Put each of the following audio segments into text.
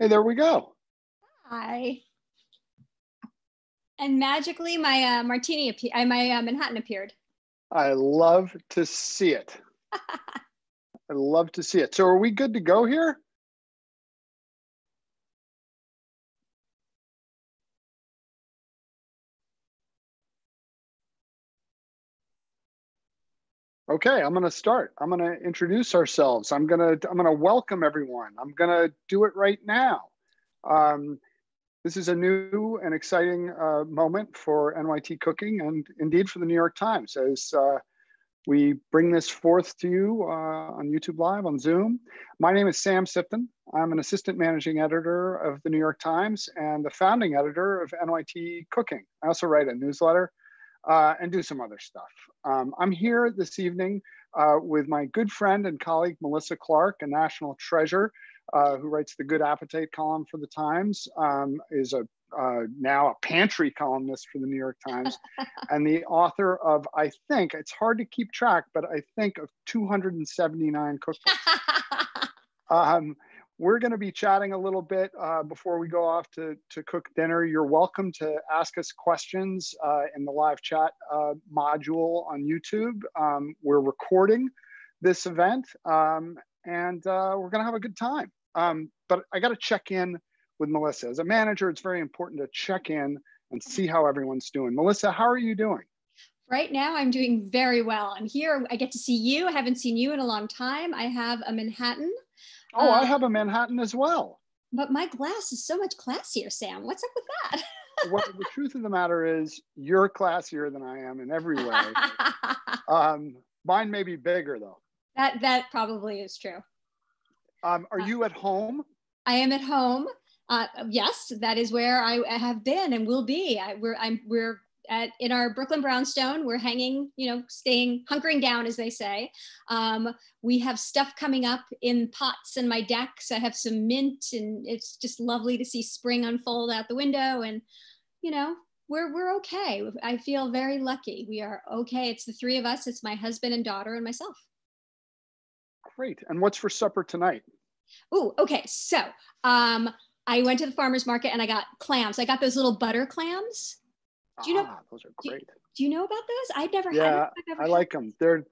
Hey, there we go. Hi. And magically, my uh, martini, appe- uh, my uh, Manhattan appeared. I love to see it. I love to see it. So, are we good to go here? Okay, I'm going to start. I'm going to introduce ourselves. I'm going to I'm going to welcome everyone. I'm going to do it right now. Um, this is a new and exciting uh, moment for NYT Cooking and indeed for the New York Times as uh, we bring this forth to you uh, on YouTube Live on Zoom. My name is Sam Sifton. I'm an assistant managing editor of the New York Times and the founding editor of NYT Cooking. I also write a newsletter uh, and do some other stuff. Um, I'm here this evening uh, with my good friend and colleague, Melissa Clark, a national treasure uh, who writes the Good Appetite column for the Times, um, is a uh, now a pantry columnist for the New York Times, and the author of, I think, it's hard to keep track, but I think of 279 cookbooks. um, we're going to be chatting a little bit uh, before we go off to, to cook dinner. You're welcome to ask us questions uh, in the live chat uh, module on YouTube. Um, we're recording this event um, and uh, we're going to have a good time. Um, but I got to check in with Melissa. As a manager, it's very important to check in and see how everyone's doing. Melissa, how are you doing? Right now, I'm doing very well. I'm here. I get to see you. I haven't seen you in a long time. I have a Manhattan. Oh, I um, have a Manhattan as well. But my glass is so much classier, Sam. What's up with that? well, the truth of the matter is, you're classier than I am in every way. um, mine may be bigger though. That that probably is true. Um, are uh, you at home? I am at home. Uh, yes, that is where I have been and will be. I, we're I'm we're at, in our Brooklyn brownstone. We're hanging, you know, staying, hunkering down, as they say. Um, we have stuff coming up in pots in my decks. I have some mint, and it's just lovely to see spring unfold out the window. And, you know, we're, we're okay. I feel very lucky. We are okay. It's the three of us. It's my husband and daughter and myself. Great. And what's for supper tonight? Oh, okay. So um, I went to the farmer's market and I got clams. I got those little butter clams. Do you know? Ah, those are great. Do, do, you know about those? I've never yeah, had. I like them. They're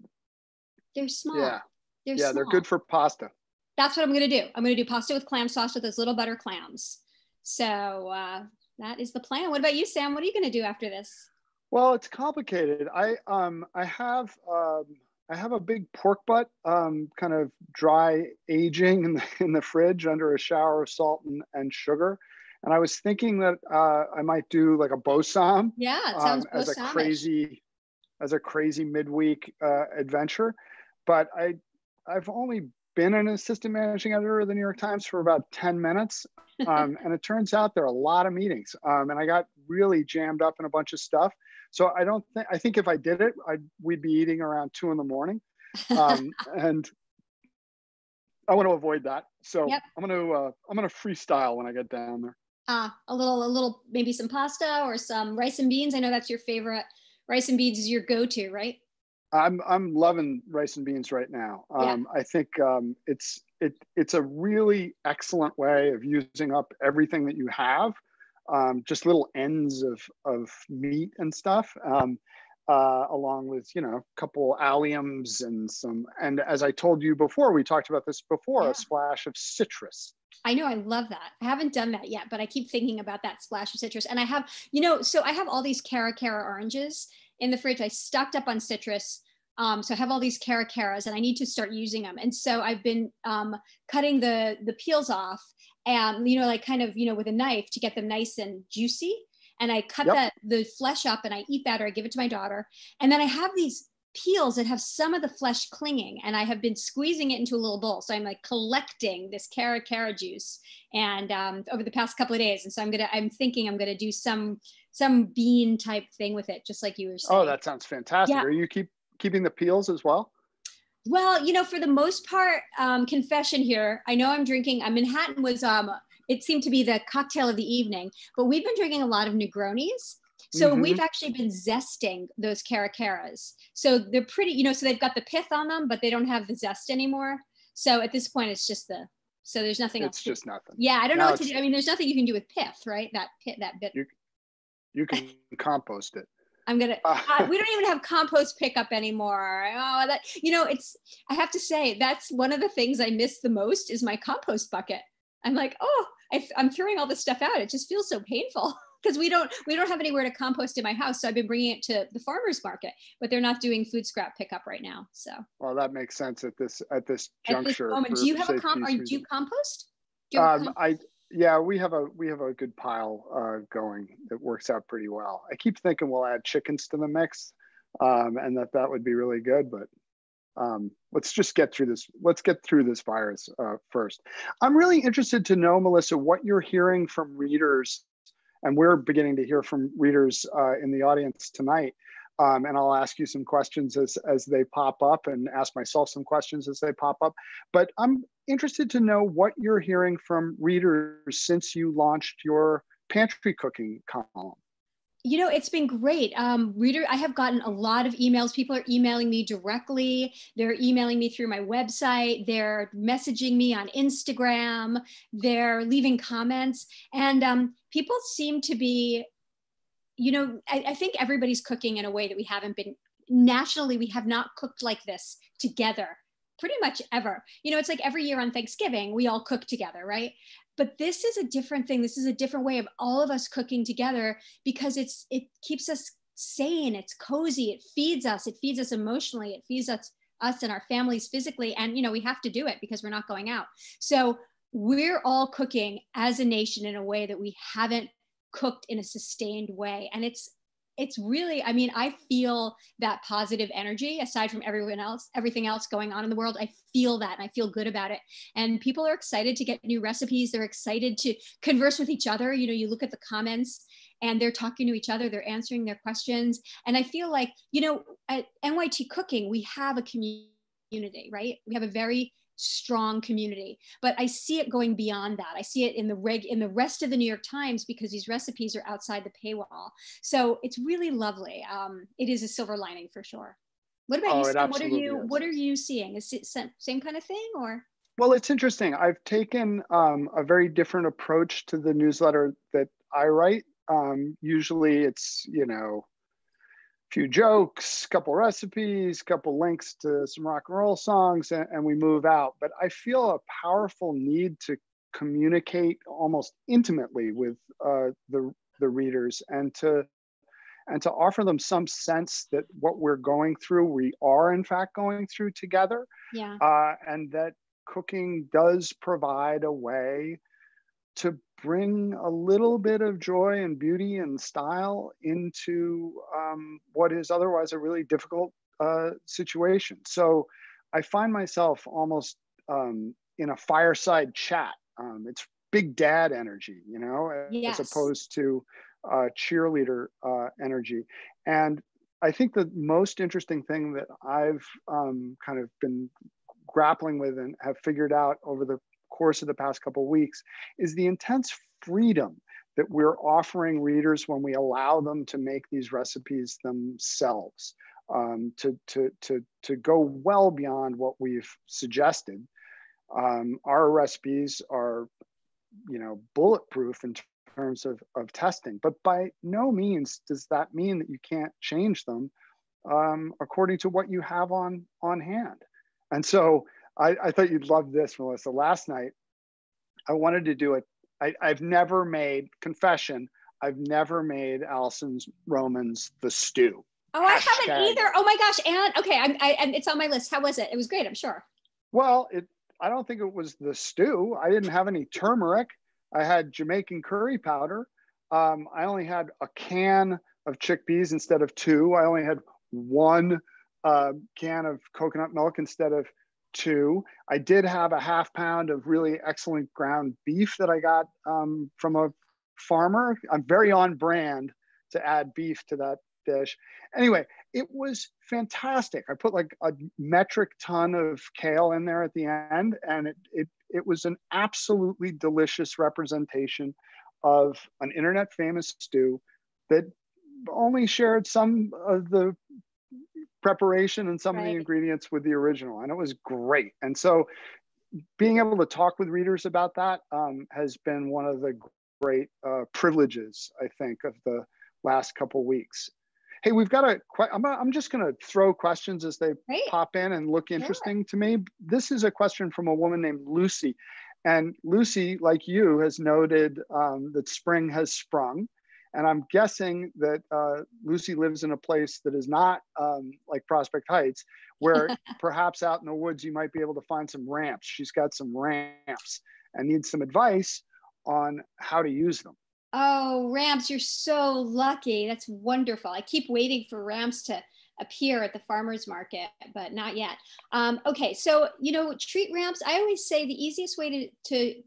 they're small. Yeah, they're yeah, small. they're good for pasta. That's what I'm gonna do. I'm gonna do pasta with clam sauce with those little butter clams. So uh, that is the plan. What about you, Sam? What are you gonna do after this? Well, it's complicated. I um I have um I have a big pork butt um kind of dry aging in the in the fridge under a shower of salt and, and sugar and I was thinking that uh, I might do like a bo ssam. Yeah, um, as a crazy, as a crazy midweek uh, adventure. But I, I've only been an assistant managing editor of the New York Times for about ten minutes, um, and it turns out there are a lot of meetings, um, and I got really jammed up in a bunch of stuff. So I don't think I think if I did it, I'd, we'd be eating around two in the morning, um, and I want to avoid that. So yep. I'm gonna uh, I'm gonna freestyle when I get down there uh, a little, a little, maybe some pasta or some rice and beans. I know that's your favorite. Rice and beans is your go-to, right? I'm I'm loving rice and beans right now. Um, yeah. I think um, it's it it's a really excellent way of using up everything that you have. Um, just little ends of of meat and stuff, um, uh, along with you know a couple alliums and some. And as I told you before, we talked about this before. Yeah. A splash of citrus. I know I love that. I haven't done that yet, but I keep thinking about that splash of citrus. And I have, you know, so I have all these Cara Cara oranges in the fridge. I stocked up on citrus. Um, so I have all these Cara Caras and I need to start using them. And so I've been um, cutting the the peels off and you know, like kind of, you know, with a knife to get them nice and juicy. And I cut yep. that the flesh up and I eat that or I give it to my daughter. And then I have these peels that have some of the flesh clinging and I have been squeezing it into a little bowl. So I'm like collecting this cara cara juice and um, over the past couple of days. And so I'm gonna, I'm thinking I'm gonna do some some bean type thing with it, just like you were oh, saying. Oh, that sounds fantastic. Yeah. Are you keep keeping the peels as well? Well, you know, for the most part, um, confession here. I know I'm drinking. Uh, Manhattan was um, it seemed to be the cocktail of the evening, but we've been drinking a lot of Negronis. So mm-hmm. we've actually been zesting those cara caras. So they're pretty, you know, so they've got the pith on them, but they don't have the zest anymore. So at this point, it's just the So there's nothing it's else. just nothing. Yeah, I don't know what to do. I mean, there's nothing you can do with pith, right? That pit, that bit. You- You can compost it. I'm gonna. Uh, uh, we don't even have compost pickup anymore. Oh, that you know, it's. I have to say that's one of the things I miss the most is my compost bucket. I'm like, oh, I, am throwing all this stuff out. It just feels so painful because we don't we don't have anywhere to compost in my house. So I've been bringing it to the farmers market, but they're not doing food scrap pickup right now. So well, that makes sense at this at this at this juncture. do you have a comp? Are, do you compost? Do you Um, I yeah, we have a we have a good pile uh, going that works out pretty well. I keep thinking we'll add chickens to the mix, um, and that that would be really good. But um, let's just get through this. Let's get through this virus uh, first. I'm really interested to know, Melissa, what you're hearing from readers, and we're beginning to hear from readers uh, in the audience tonight. Um, and I'll ask you some questions as, as they pop up and ask myself some questions as they pop up. But I'm interested to know what you're hearing from readers since you launched your pantry cooking column. You know, it's been great. Um, reader, I have gotten a lot of emails. People are emailing me directly. They're emailing me through my website. They're messaging me on Instagram. They're leaving comments. And um, people seem to be, you know, I, I think everybody's cooking in a way that we haven't been nationally, we have not cooked like this together pretty much ever. You know, it's like every year on Thanksgiving, we all cook together, right? But this is a different thing. This is a different way of all of us cooking together because it's it keeps us sane, it's cozy, it feeds us, it feeds us emotionally, it feeds us us and our families physically. And you know, we have to do it because we're not going out. So we're all cooking as a nation in a way that we haven't cooked in a sustained way. And it's it's really i mean i feel that positive energy aside from everyone else everything else going on in the world i feel that and i feel good about it. And people are excited to get new recipes. They're excited to converse with each other. You know you look at the comments and they're talking to each other. They're answering their questions. And i feel like you know at nyt cooking we have a community right? We have a very strong community. But i see it going beyond that. I see it in the reg in the rest of the new york times because these recipes are outside the paywall. So it's really lovely. Um, it is a silver lining for sure. What about Oh, you what are you is. what are you seeing? Is it same, same kind of thing or? Well, it's interesting. I've taken um, a very different approach to the newsletter that I write. Um, usually it's, you know, few jokes, couple recipes, couple links to some rock and roll songs, and, and we move out. But I feel a powerful need to communicate almost intimately with uh, the the readers and to and to offer them some sense that what we're going through, we are in fact going through together, yeah uh, and that cooking does provide a way to bring a little bit of joy and beauty and style into um, what is otherwise a really difficult uh, situation. So I find myself almost um, in a fireside chat. Um, it's big dad energy, you know, Yes. as opposed to uh, cheerleader uh, energy. And I think the most interesting thing that I've um, kind of been grappling with and have figured out over the course of the past couple of weeks is the intense freedom that we're offering readers when we allow them to make these recipes themselves um, to, to, to, to go well beyond what we've suggested. Um, our recipes are, you know, bulletproof in terms of, of testing, but by no means does that mean that you can't change them um, according to what you have on, on hand. And so I, I thought you'd love this, Melissa. Last night, I wanted to do it. I, I've never made, confession, I've never made Alison's Romans the stew. oh i Hashtag. haven't either oh my gosh and okay I'm, I, and it's on my list how was it it was great i'm sure Well, it, I don't think it was the stew. I didn't have any turmeric. I had Jamaican curry powder. Um, I only had a can of chickpeas instead of two. I only had one uh, can of coconut milk instead of two. I did have a half pound of really excellent ground beef that I got um, from a farmer. I'm very on brand to add beef to that dish. Anyway, it was fantastic. I put like a metric ton of kale in there at the end, and it it it was an absolutely delicious representation of an internet famous stew that only shared some of the preparation and some of the ingredients with the original and it was great and so being able to talk with readers about that um, has been one of the great uh, privileges, I think, of the last couple weeks. Hey, we've got a. I'm, I'm just going to throw questions as they Great. pop in and look interesting to me. This is a question from a woman named Lucy, and Lucy, like you, has noted um, that spring has sprung. And I'm guessing that uh, Lucy lives in a place that is not um, like Prospect Heights, where perhaps out in the woods you might be able to find some ramps. She's got some ramps and needs some advice on how to use them. Oh, ramps, you're so lucky. That's wonderful. I keep waiting for ramps to appear at the farmer's market, but not yet. Um, okay, so, you know, treat ramps, I always say the easiest way to, to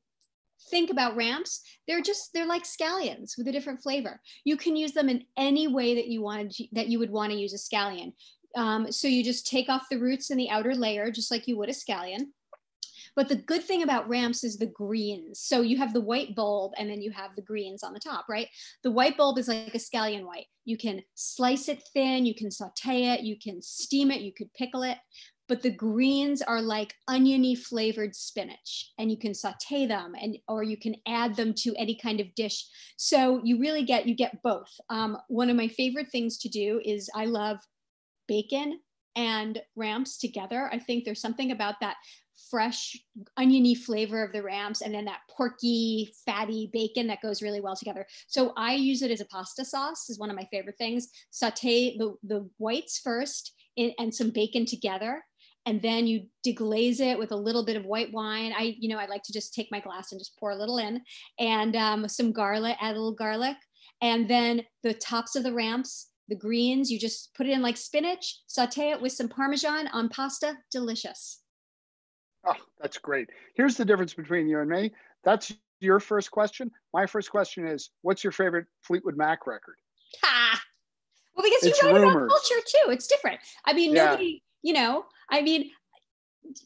think about ramps, they're just, they're like scallions with a different flavor. You can use them in any way that you wanted, that you would want to use a scallion. Um, so you just take off the roots and the outer layer, just like you would a scallion. But the good thing about ramps is the greens. So you have the white bulb and then you have the greens on the top, right? The white bulb is like a scallion white. You can slice it thin, you can saute it, you can steam it, you could pickle it. But the greens are like oniony flavored spinach and you can saute them and or you can add them to any kind of dish. So you really get, you get both. Um, one of my favorite things to do is I love bacon and ramps together. I think there's something about that fresh oniony flavor of the ramps and then that porky fatty bacon that goes really well together so i use it as a pasta sauce is one of my favorite things saute the, the whites first and some bacon together and then you deglaze it with a little bit of white wine i you know i like to just take my glass and just pour a little in and um, some garlic add a little garlic and then the tops of the ramps the greens you just put it in like spinach saute it with some parmesan on pasta delicious Oh, that's great. Here's the difference between you and me. That's your first question. My first question is, what's your favorite Fleetwood Mac record? Ha! Well, because it's you write about culture too. It's different. I mean, yeah. nobody, you know, I mean,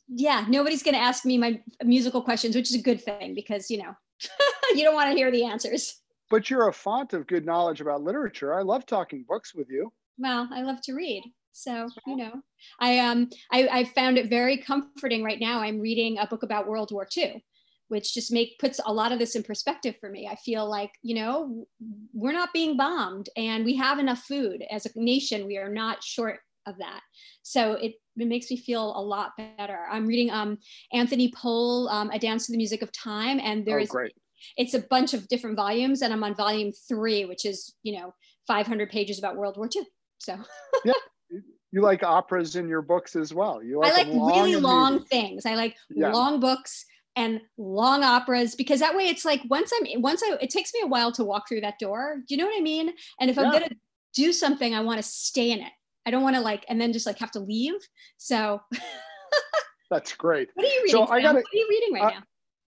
yeah, nobody's going to ask me my musical questions, which is a good thing because, you know, you don't want to hear the answers. But you're a font of good knowledge about literature. I love talking books with you. Well, I love to read. So, you know, I um I, I found it very comforting right now. I'm reading a book about World War II, which just make puts a lot of this in perspective for me. I feel like, you know, we're not being bombed and we have enough food. As a nation, we are not short of that. So it, it makes me feel a lot better. I'm reading um Anthony Powell, um, A Dance to the Music of Time, and there oh, is great. it's a bunch of different volumes, and I'm on volume three, which is, you know, 500 pages about World War II. So yeah, you like operas in your books as well. You like I like long really long things. I like yeah. long books and long operas because that way it's like once I'm once I it takes me a while to walk through that door. Do you know what I mean? And if I'm gonna do something, I want to stay in it. I don't want to like and then just like have to leave. So that's great. What are you reading? So I gotta, what are you reading right uh, now?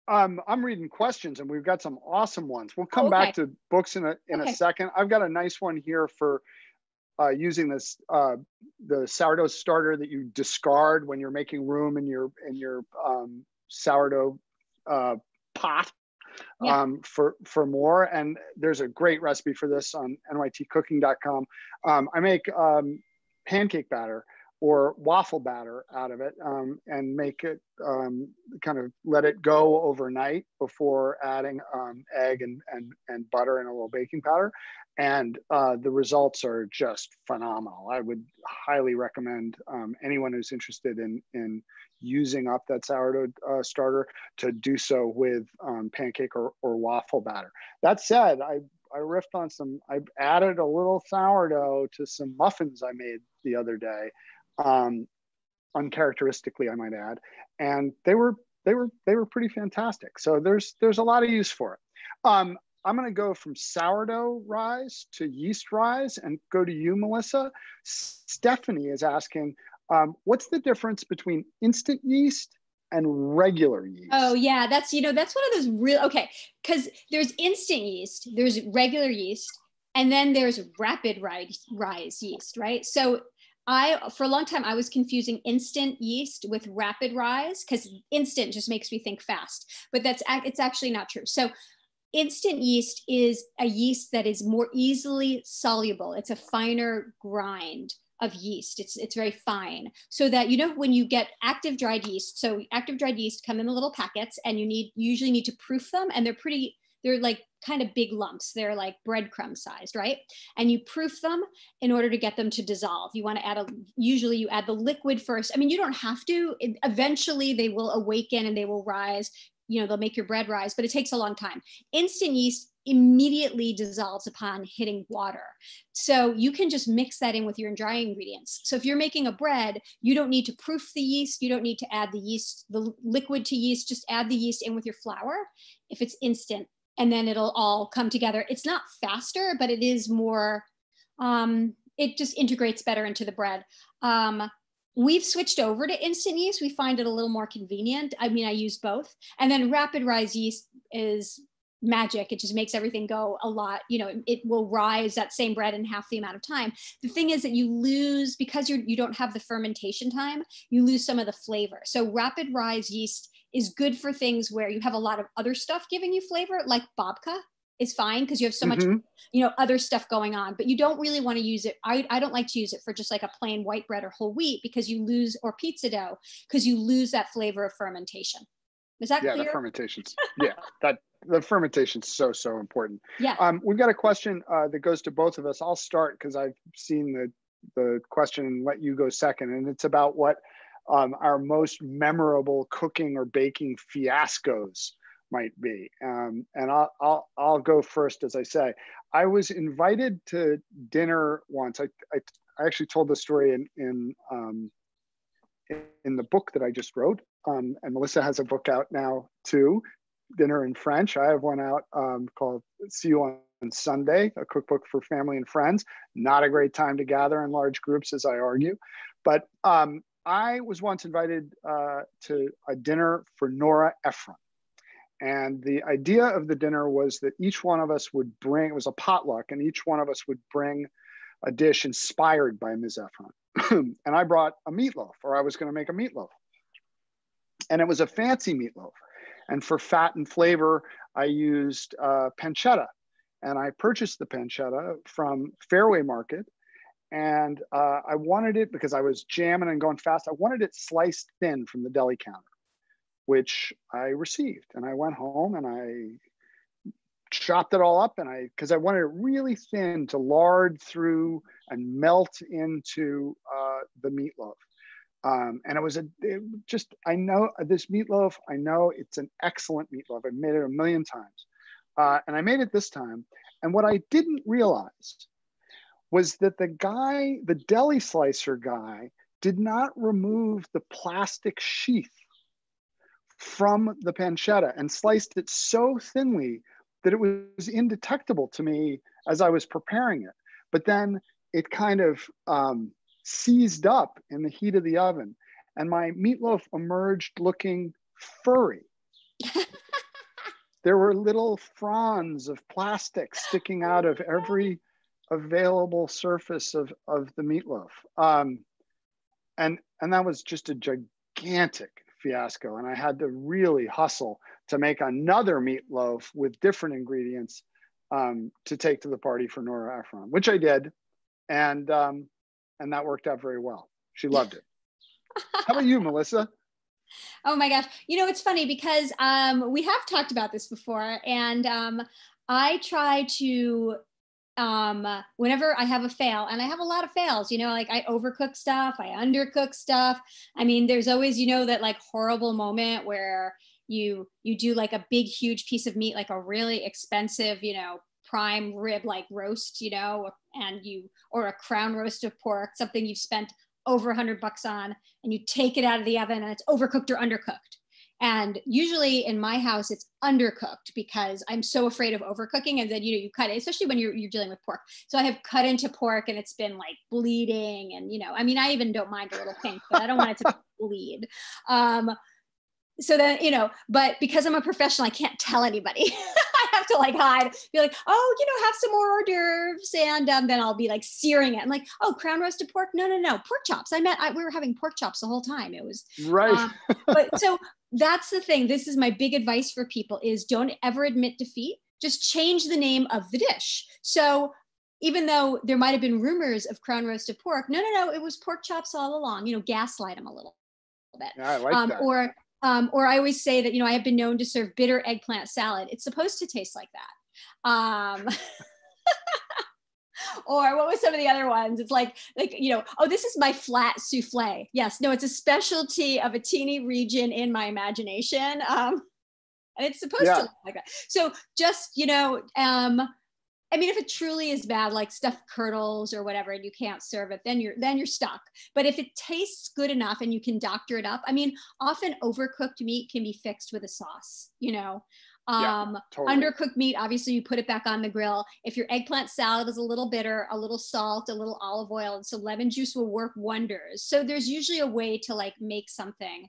Um, I'm reading questions, and we've got some awesome ones. We'll come oh, okay. back to books in a in okay. a second. I've got a nice one here for uh, using this uh, the sourdough starter that you discard when you're making room in your in your um, sourdough uh, pot yeah. um, for for more. And there's a great recipe for this on nytcooking.com. Um, I make um, pancake batter or waffle batter out of it um, and make it um, kind of let it go overnight before adding um, egg and, and, and butter and a little baking powder. And uh, the results are just phenomenal. I would highly recommend um, anyone who's interested in, in using up that sourdough uh, starter to do so with um, pancake or, or waffle batter. That said, I I riffed on some, I added a little sourdough to some muffins I made the other day um, uncharacteristically, I might add, and they were they were they were pretty fantastic. So there's there's a lot of use for it. Um, I'm going to go from sourdough rise to yeast rise and go to you, Melissa. Stephanie is asking, um, what's the difference between instant yeast and regular oh, yeast? Oh yeah, that's you know that's one of those real okay because there's instant yeast, there's regular yeast, and then there's rapid rise, rise yeast, right? So I for a long time I was confusing instant yeast with rapid rise because instant just makes me think fast, but that's it's actually not true. So instant yeast is a yeast that is more easily soluble. It's a finer grind of yeast. It's it's very fine, so that you know when you get active dried yeast. So active dried yeast come in the little packets, and you need you usually need to proof them, and they're pretty. They're like kind of big lumps. They're like breadcrumb sized, right? And you proof them in order to get them to dissolve. You want to add a. Usually, you add the liquid first. I mean, you don't have to. Eventually, they will awaken and they will rise you know they'll make your bread rise but it takes a long time instant yeast immediately dissolves upon hitting water so you can just mix that in with your dry ingredients so if you're making a bread you don't need to proof the yeast you don't need to add the yeast the liquid to yeast just add the yeast in with your flour if it's instant and then it'll all come together it's not faster but it is more um, it just integrates better into the bread um, We've switched over to instant yeast. We find it a little more convenient. I mean, I use both. And then rapid rise yeast is magic. It just makes everything go a lot, you know, it, will rise that same bread in half the amount of time. The thing is that you lose because you're you don't have the fermentation time, you lose some of the flavor. So rapid rise yeast is good for things where you have a lot of other stuff giving you flavor, like babka is fine because you have so mm-hmm. much you know other stuff going on but you don't really want to use it I, I don't like to use it for just like a plain white bread or whole wheat because you lose or pizza dough because you lose that flavor of fermentation is that yeah clear? the fermentations yeah that the fermentation's so so important yeah um, we've got a question uh, that goes to both of us i'll start because i've seen the the question and let you go second and it's about what um, our most memorable cooking or baking fiascos might be. Um, and I'll, I'll, I'll go first, as I say. I was invited to dinner once. I, I, I actually told the story in, in, um, in the book that I just wrote. Um, and Melissa has a book out now too, Dinner in French. I have one out um, called See You on Sunday, a cookbook for family and friends. Not a great time to gather in large groups, as I argue. But um, I was once invited uh, to a dinner for Nora Ephron. And the idea of the dinner was that each one of us would bring, it was a potluck, and each one of us would bring a dish inspired by Ms. Ephron. and I brought a meatloaf, or I was going to make a meatloaf. And it was a fancy meatloaf. And for fat and flavor, I used uh, pancetta. And I purchased the pancetta from Fairway Market. And uh, I wanted it because I was jamming and going fast. I wanted it sliced thin from the deli counter which I received. And I went home and I chopped it all up and I, because I wanted it really thin to lard through and melt into uh, the meatloaf. Um, and it was a it just I know this meatloaf. I know it's an excellent meatloaf. I've made it a million times, uh, and I made it this time. And what I didn't realize was that the guy, the deli slicer guy, did not remove the plastic sheath from the pancetta and sliced it so thinly that it was indetectable to me as I was preparing it. But then it kind of um, seized up in the heat of the oven, and my meatloaf emerged looking furry. there were little fronds of plastic sticking out of every available surface of, of the meatloaf. Um, and, and that was just a gigantic fiasco. And I had to really hustle to make another meatloaf with different ingredients um, to take to the party for Nora Ephron, which I did. And, um, and that worked out very well. She loved it. How about you, Melissa? Oh my gosh. You know, it's funny because um, we have talked about this before, and um, I try to um whenever i have a fail and i have a lot of fails you know like i overcook stuff i undercook stuff i mean there's always you know that like horrible moment where you you do like a big huge piece of meat like a really expensive you know prime rib like roast you know and you or a crown roast of pork something you've spent over a hundred bucks on and you take it out of the oven and it's overcooked or undercooked and usually in my house, it's undercooked because I'm so afraid of overcooking. And then, you know, you cut it, especially when you're, you're dealing with pork. So I have cut into pork and it's been like bleeding. And, you know, I mean, I even don't mind a little pink, but I don't want it to bleed. Um, so then, you know, but because I'm a professional, I can't tell anybody. Have to like hide, be like, oh, you know, have some more hors d'oeuvres. And um, then I'll be like searing it. I'm like, oh, crown roasted pork. No, no, no. Pork chops. I meant I, we were having pork chops the whole time. It was right. Um, but so that's the thing. This is my big advice for people is don't ever admit defeat. Just change the name of the dish. So even though there might have been rumors of crown roasted pork, no, no, no, it was pork chops all along. You know, gaslight them a little bit. Yeah, I like um, that. Or, um, or I always say that you know I have been known to serve bitter eggplant salad. It's supposed to taste like that. Um, or what was some of the other ones? It's like like you know, oh, this is my flat souffle. Yes, no, it's a specialty of a teeny region in my imagination. Um, and it's supposed yeah. to look like that. So just you know, um, I mean, if it truly is bad, like stuff curdles or whatever, and you can't serve it, then you're then you're stuck. But if it tastes good enough and you can doctor it up, I mean, often overcooked meat can be fixed with a sauce. You know, um, yeah, totally. undercooked meat, obviously, you put it back on the grill. If your eggplant salad is a little bitter, a little salt, a little olive oil, and some lemon juice will work wonders. So there's usually a way to like make something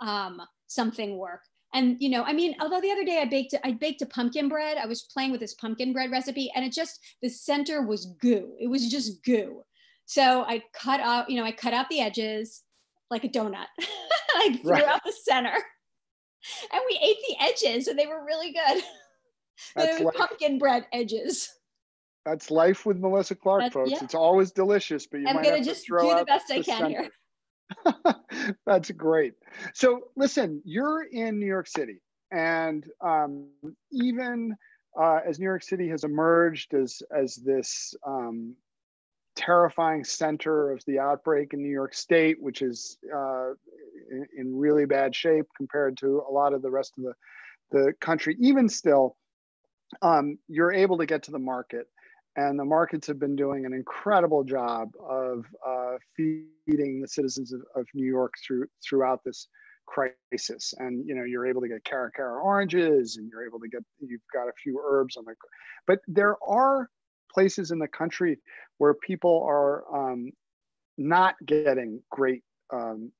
um, something work and you know i mean although the other day i baked i baked a pumpkin bread i was playing with this pumpkin bread recipe and it just the center was goo it was just goo so i cut out you know i cut out the edges like a donut i threw right. out the center and we ate the edges and they were really good That's life. pumpkin bread edges that's life with melissa clark that's, folks yeah. it's always delicious but you i'm gonna just do the best i can center. here That's great. So, listen, you're in New York City, and um, even uh, as New York City has emerged as as this um, terrifying center of the outbreak in New York State, which is uh, in, in, really bad shape compared to a lot of the rest of the the country, even still, um, you're able to get to the market and the markets have been doing an incredible job of uh, feeding the citizens of, of, New York through throughout this crisis. And you know, you're able to get cara cara oranges, and you're able to get you've got a few herbs on the. But there are places in the country where people are um, not getting great um,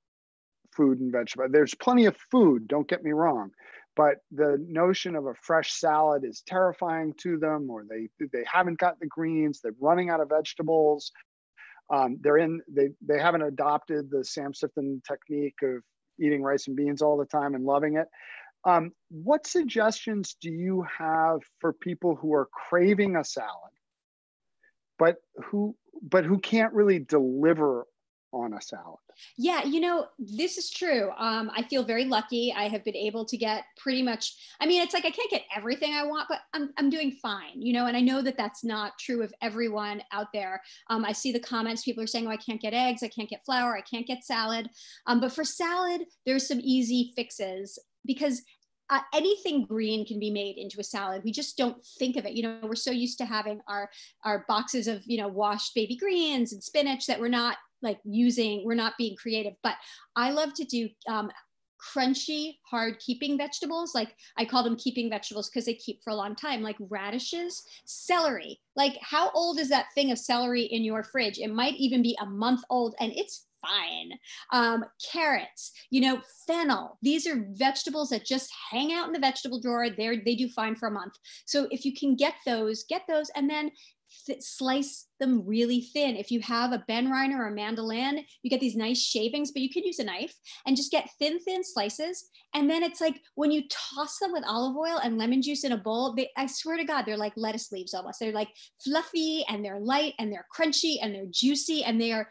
food and vegetable. There's plenty of food. Don't get me wrong, but the notion of a fresh salad is terrifying to them or they they haven't got the greens they're running out of vegetables. Um, they're in they they haven't adopted the sam sifton technique of eating rice and beans all the time and loving it. Um, what suggestions do you have for people who are craving a salad but who but who can't really deliver on a salad. Yeah, you know, this is true. Um, I feel very lucky. I have been able to get pretty much, I mean, it's like I can't get everything I want, but I'm, I'm doing fine, you know, and I know that that's not true of everyone out there. Um, I see the comments, people are saying, oh, I can't get eggs, I can't get flour, I can't get salad. Um, but for salad, there's some easy fixes because uh, anything green can be made into a salad. We just don't think of it. You know, we're so used to having our our boxes of you know washed baby greens and spinach that we're not like using, we're not being creative, but I love to do um, crunchy, hard keeping vegetables. Like I call them keeping vegetables because they keep for a long time, like radishes, celery. Like, how old is that thing of celery in your fridge? It might even be a month old and it's fine. Um, carrots, you know, fennel. These are vegetables that just hang out in the vegetable drawer. They they do fine for a month. So if you can get those, get those, and then th- slice them really thin. If you have a Benriner or a mandolin, you get these nice shavings, but you can use a knife and just get thin, thin slices. And then it's like when you toss them with olive oil and lemon juice in a bowl, they, I swear to God, they're like lettuce leaves almost. They're like fluffy and they're light and they're crunchy and they're juicy and they are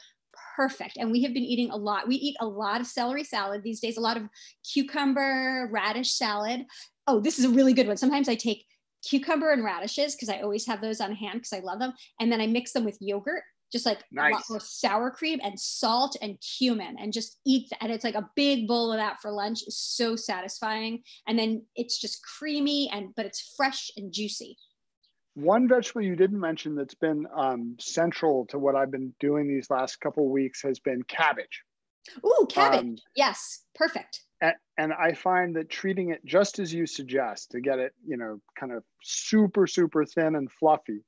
perfect. And we have been eating a lot. We eat a lot of celery salad these days, a lot of cucumber, radish salad. Oh, this is a really good one. Sometimes I take cucumber and radishes because I always have those on hand because I love them. And then I mix them with yogurt, just like nice. a lot more sour cream and salt and cumin and just eat that. And it's like a big bowl of that for lunch is so satisfying. And then it's just creamy and but it's fresh and juicy. One vegetable you didn't mention that's been um, central to what I've been doing these last couple weeks has been cabbage. Ooh, cabbage. Um, yes, perfect and, and I find that treating it just as you suggest to get it, you know, kind of super, super thin and fluffy,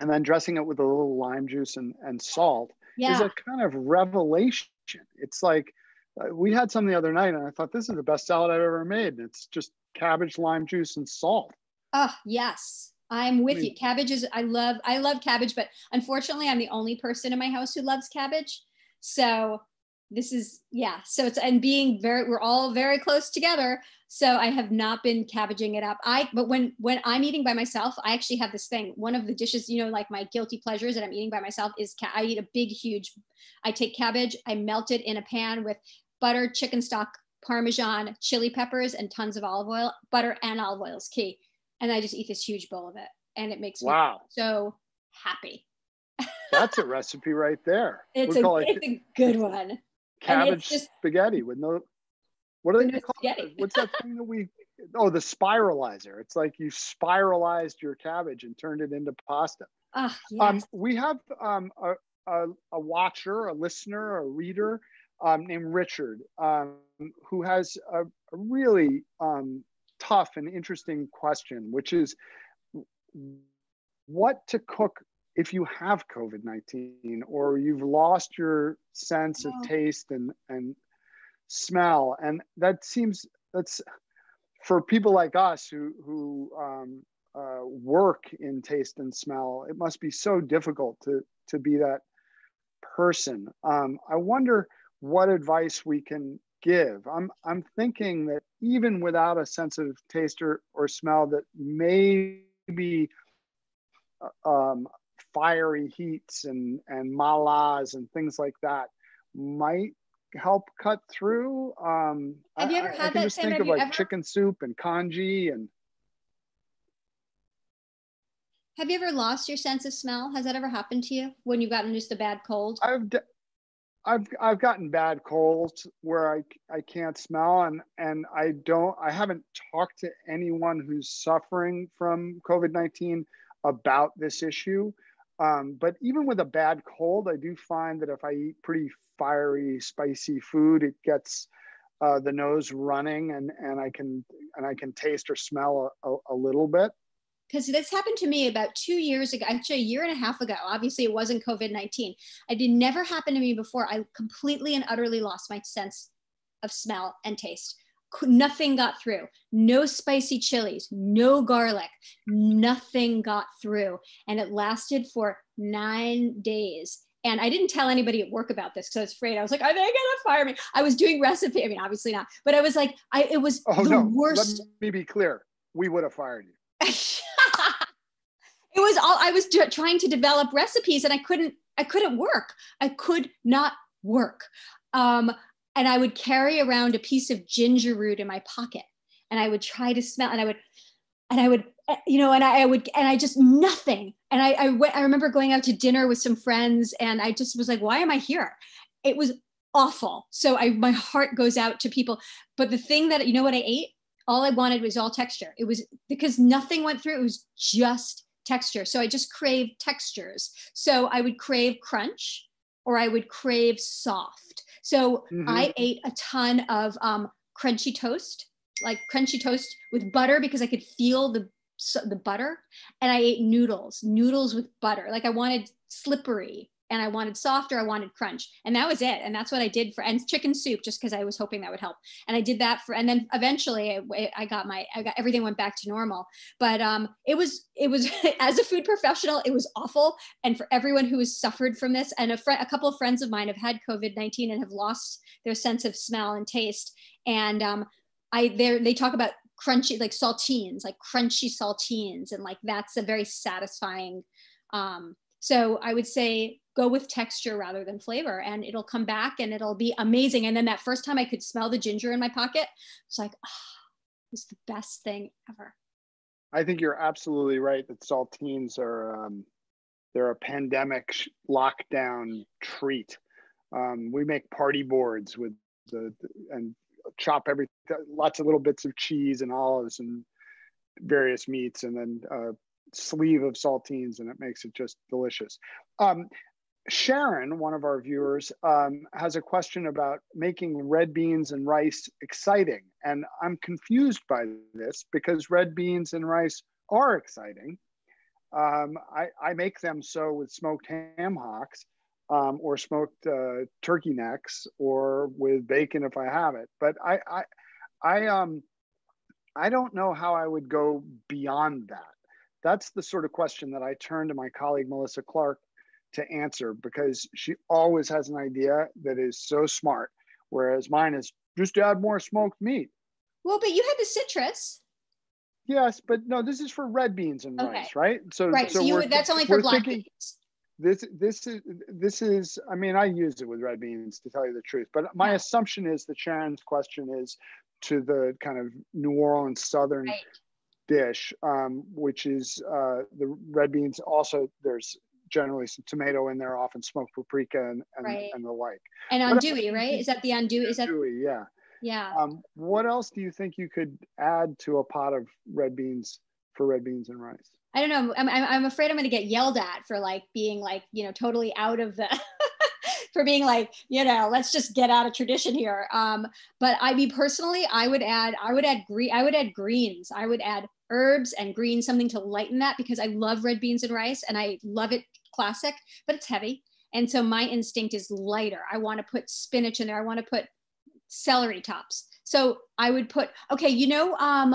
and then dressing it with a little lime juice and, and salt yeah. is a kind of revelation. It's like uh, we had some the other night, and I thought this is the best salad I've ever made. And it's just cabbage, lime juice, and salt. Oh yes, I'm with I mean, you. Cabbage is I love I love cabbage, but unfortunately, I'm the only person in my house who loves cabbage. So this is yeah so it's and being very we're all very close together so i have not been cabbaging it up. I but when when i'm eating by myself i actually have this thing. One of the dishes you know like my guilty pleasures that i'm eating by myself is ca- i eat a big huge i take cabbage i melt it in a pan with butter chicken stock parmesan chili peppers and tons of olive oil. Butter and olive oil is key. And i just eat this huge bowl of it and it makes wow. me so happy. That's a recipe right there. It's, a, it's it, a good one cabbage just, spaghetti with no what are they called? it? What's that thing that we oh the spiralizer. It's like you spiralized your cabbage and turned it into pasta. Oh, yes. um, we have um, a, a, a, watcher, a listener, a reader um, named Richard, um, who has a, a really um, tough and interesting question, which is what to cook if you have COVID 19 or you've lost your sense of taste and, and smell. And that seems, that's for people like us who, who um, uh, work in taste and smell, it must be so difficult to, to be that person. Um, I wonder what advice we can give. I'm, I'm thinking that even without a sense of taste or, or smell, that maybe uh, um, fiery heats and and malas and things like that might help cut through. Um, Have you ever I, had I can that? just Sam, think of like ever... chicken soup and congee and. Have you ever lost your sense of smell? Has that ever happened to you when you've gotten just a bad cold? I've I've I've gotten bad colds where I I can't smell and and I don't I haven't talked to anyone who's suffering from COVID nineteen about this issue. Um, but even with a bad cold, I do find that if I eat pretty fiery, spicy food, it gets uh, the nose running, and and I can and I can taste or smell a, a, a little bit. Because this happened to me about two years ago, actually a year and a half ago. Obviously, it wasn't COVID nineteen. It did never happen to me before. I completely and utterly lost my sense of smell and taste nothing got through. No spicy chilies, no garlic, nothing got through. And it lasted for nine days. And I didn't tell anybody at work about this because I was afraid. I was like, are they gonna fire me? I was doing recipe. I mean, obviously not, but I was like, I it was oh, the no. worst. Let me be clear. We would have fired you. it was all I was trying to develop recipes and I couldn't, I couldn't work. I could not work. Um, and I would carry around a piece of ginger root in my pocket and I would try to smell and I would and I would eh, you know and I, I would and I just nothing. And I I, went, I remember going out to dinner with some friends and I just was like why am I here? It was awful. So I my heart goes out to people. But the thing that you know what I ate? All I wanted was all texture. It was because nothing went through it was just texture. So I just craved textures. So I would crave crunch or I would crave soft so mm-hmm. I ate a ton of um, crunchy toast, like crunchy toast with butter because I could feel the the butter, and I ate noodles, noodles with butter. Like I wanted slippery and I wanted softer, I wanted crunch. And that was it. And that's what I did for, and chicken soup, just because I was hoping that would help. And I did that for, and then eventually I, I, got my, I got, everything went back to normal. But um, it was, it was, as a food professional, it was awful. And for everyone who has suffered from this, and a, fr- a couple of friends of mine have had COVID 19 and have lost their sense of smell and taste. And um, I, they talk about crunchy, like saltines, like crunchy saltines. And like, that's a very satisfying, um, so I would say go with texture rather than flavor and it'll come back and it'll be amazing. And then that first time I could smell the ginger in my pocket, it's like, oh, it was the best thing ever. I think you're absolutely right that saltines are um, they're a pandemic lockdown treat. Um, we make party boards with the and chop every lots of little bits of cheese and olives and various meats, and then uh, sleeve of saltines and it makes it just delicious. Um, Sharon, one of our viewers, um, has a question about making red beans and rice exciting. And I'm confused by this because red beans and rice are exciting. Um, I, I, make them so with smoked ham hocks um, or smoked uh, turkey necks or with bacon if I have it. But I, I, I, um, I don't know how I would go beyond that that's the sort of question that I turn to my colleague Melissa Clark to answer because she always has an idea that is so smart, whereas mine is just add more smoked meat. Well, but you had the citrus. Yes, but no, this is for red beans and Okay. rice, right? So, Right. So, you would—that's only for black thinking- beans. this this is this is i mean i use it with red beans to tell you the truth but my Yeah. assumption is that sharon's question is to the kind of new orleans southern Right. dish um, which is uh, the red beans also there's generally some tomato in there often smoked paprika and and, Right. and the like And andouille, right? Is that the andouille? Is that Chewy, yeah yeah? um, what else do you think you could add to a pot of red beans for red beans and rice I don't know. I'm, I'm, I'm afraid I'm going to get yelled at for like being like, you know, totally out of the, for being like, you know, let's just get out of tradition here. Um, but I mean, personally, I would add, I would add green, I would add greens. I would add herbs and greens, something to lighten that because I love red beans and rice and I love it classic, but it's heavy. And so my instinct is lighter. I want to put spinach in there. I want to put celery tops. So I would put, okay, you know, um,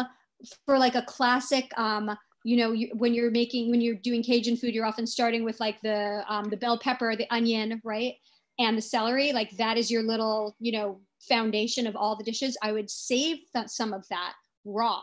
for like a classic, um, you know, you, when you're making, when you're doing Cajun food, you're often starting with like the, um, the bell pepper, the onion, right? And the celery, like that is your little, you know, foundation of all the dishes. I would save that, some of that raw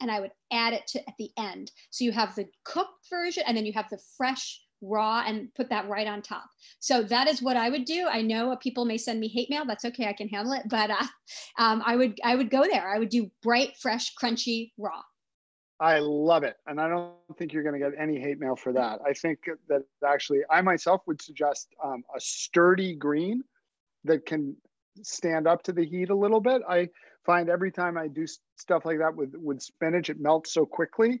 and I would add it to at the end. So you have the cooked version and then you have the fresh raw and put that right on top. So that is what I would do. I know people may send me hate mail. That's okay. I can handle it. But uh, um, I would I would go there. I would do bright, fresh, crunchy, raw. I love it. And I don't think you're going to get any hate mail for that. I think that actually, I myself would suggest um, a sturdy green that can stand up to the heat a little bit. I find every time I do stuff like that with, with spinach, it melts so quickly.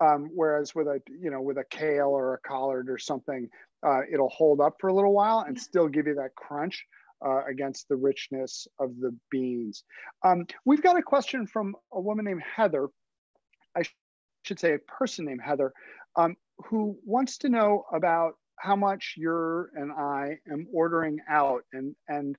Um, whereas with a, you know, with a kale or a collard or something, uh, it'll hold up for a little while and still give you that crunch uh, against the richness of the beans. Um, we've got a question from a woman named Heather I should say a person named Heather, um, who wants to know about how much you're and I am ordering out and and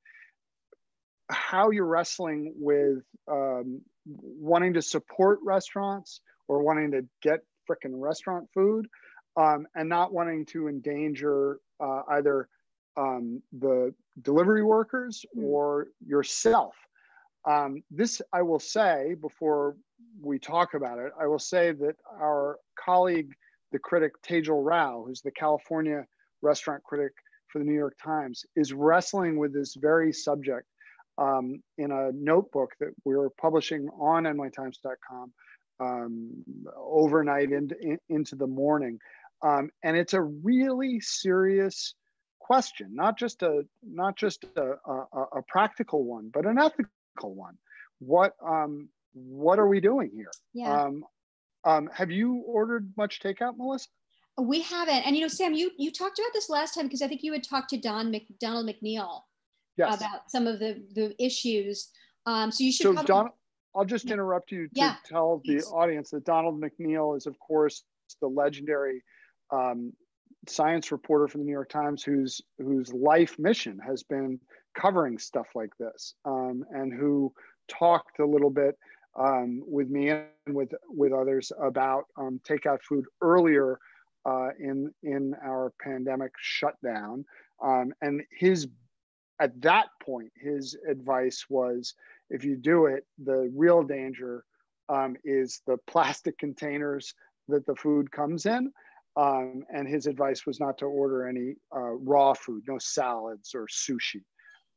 how you're wrestling with um, wanting to support restaurants or wanting to get frickin' restaurant food um, and not wanting to endanger uh, either um, the delivery workers Mm. or yourself. Um, this I will say before we talk about it, I will say that our colleague, the critic Tejal Rao, who's the California restaurant critic for the New York Times, is wrestling with this very subject um, in a notebook that we're publishing on nytimes.com um, overnight into, in, into the morning. Um, and it's a really serious question, not just a not just a, a, a practical one, but an ethical one. What um, what are we doing here? Yeah. Um, um, have you ordered much takeout, Melissa? we haven't. And you know, Sam, you you talked about this last time because I think you had talked to Don Mc, Donald McNeil Yes. about some of the the issues. Um, so you should So probably Don, I'll just interrupt you to Yeah, tell the please. audience that Donald McNeil is, of course, the legendary um, science reporter from the New York Times, whose whose life mission has been covering stuff like this, um, and who talked a little bit um, with me and with with others about um, takeout food earlier uh, in in our pandemic shutdown, um, and his at that point his advice was if you do it, the real danger um, is the plastic containers that the food comes in. Um, and his advice was not to order any uh, raw food, no salads or sushi,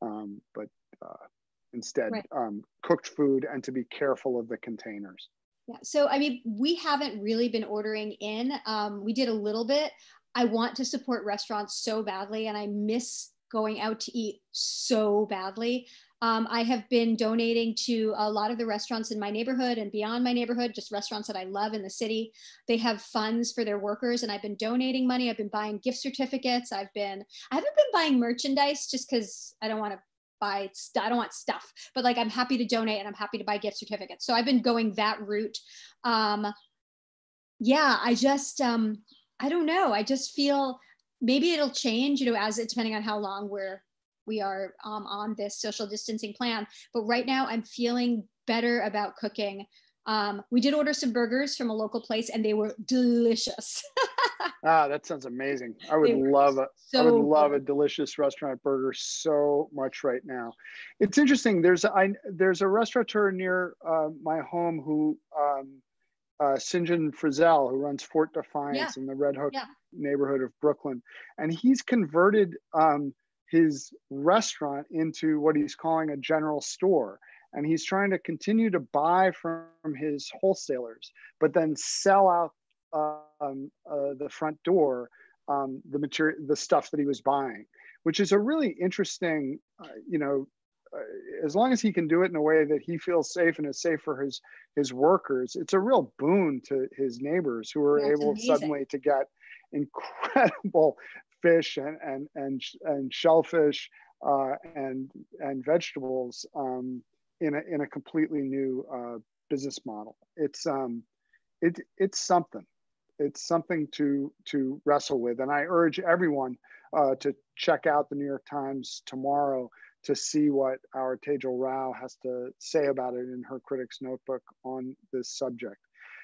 um, but uh, instead Right. um, cooked food and to be careful of the containers. Yeah. So, I mean, we haven't really been ordering in. Um, we did a little bit. I want to support restaurants so badly, and I miss going out to eat so badly. Um, I have been donating to a lot of the restaurants in my neighborhood and beyond my neighborhood, just restaurants that I love in the city. They have funds for their workers, and I've been donating money. I've been buying gift certificates. I've been, I haven't been buying merchandise just because I don't want to buy st- I don't want stuff, but like I'm happy to donate and I'm happy to buy gift certificates. So I've been going that route. Um, yeah, I just um, I don't know. I just feel maybe it'll change, you know, as it depending on how long we're we are um, on this social distancing plan. But right now, I'm feeling better about cooking. Um, we did order some burgers from a local place, and they were delicious. ah, that sounds amazing. I would love a, so I would love a delicious restaurant burger so much right now. It's interesting. There's a, I, there's a restaurateur near uh, my home who um, uh, St. John Frizzell, who runs Fort Defiance yeah. in the Red Hook yeah. neighborhood of Brooklyn, and he's converted um, his restaurant into what he's calling a general store and he's trying to continue to buy from his wholesalers, but then sell out um, uh, the front door um, the material, the stuff that he was buying, which is a really interesting, uh, you know, as long as he can do it in a way that he feels safe and is safe for his his workers, it's a real boon to his neighbors who are That's able amazing. suddenly to get incredible fish and and and, and shellfish uh, and and vegetables um, in a in a completely new uh, business model. It's um, it it's something. It's something to to wrestle with, and I urge everyone uh, to check out the New York Times tomorrow to see what our Tejal Rao has to say about it in her critics notebook on this subject.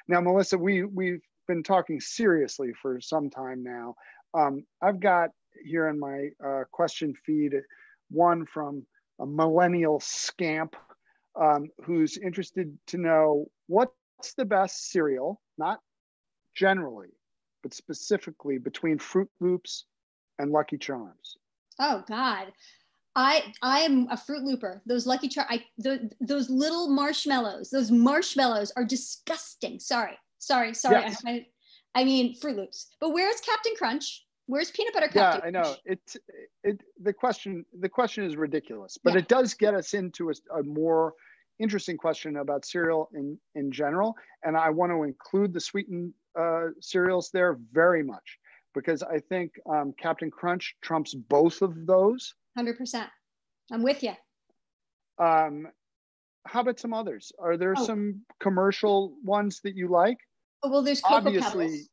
Now, Melissa, we we've been talking seriously for some time now. Um, I've got here in my uh, question feed one from a millennial scamp um, who's interested to know what's the best cereal, not generally, but specifically between Froot Loops and Lucky Charms. Oh God. I I am a Fruit Looper. Those Lucky Charms, I the, those little marshmallows. Those marshmallows are disgusting. Sorry, sorry, sorry. Yes. I, I mean Froot Loops. But where's Captain Crunch? Where's peanut butter Yeah, I know. It's it the question the question is ridiculous, but yeah. it does get us into a, a, more interesting question about cereal in in general, and I want to include the sweetened uh, cereals there very much because I think um, Captain Crunch trumps both of those. Hundred percent. I'm with you. Um, how about some others? Are there oh. some commercial ones that you like? Oh, well, there's Cocoa Obviously, Pebbles.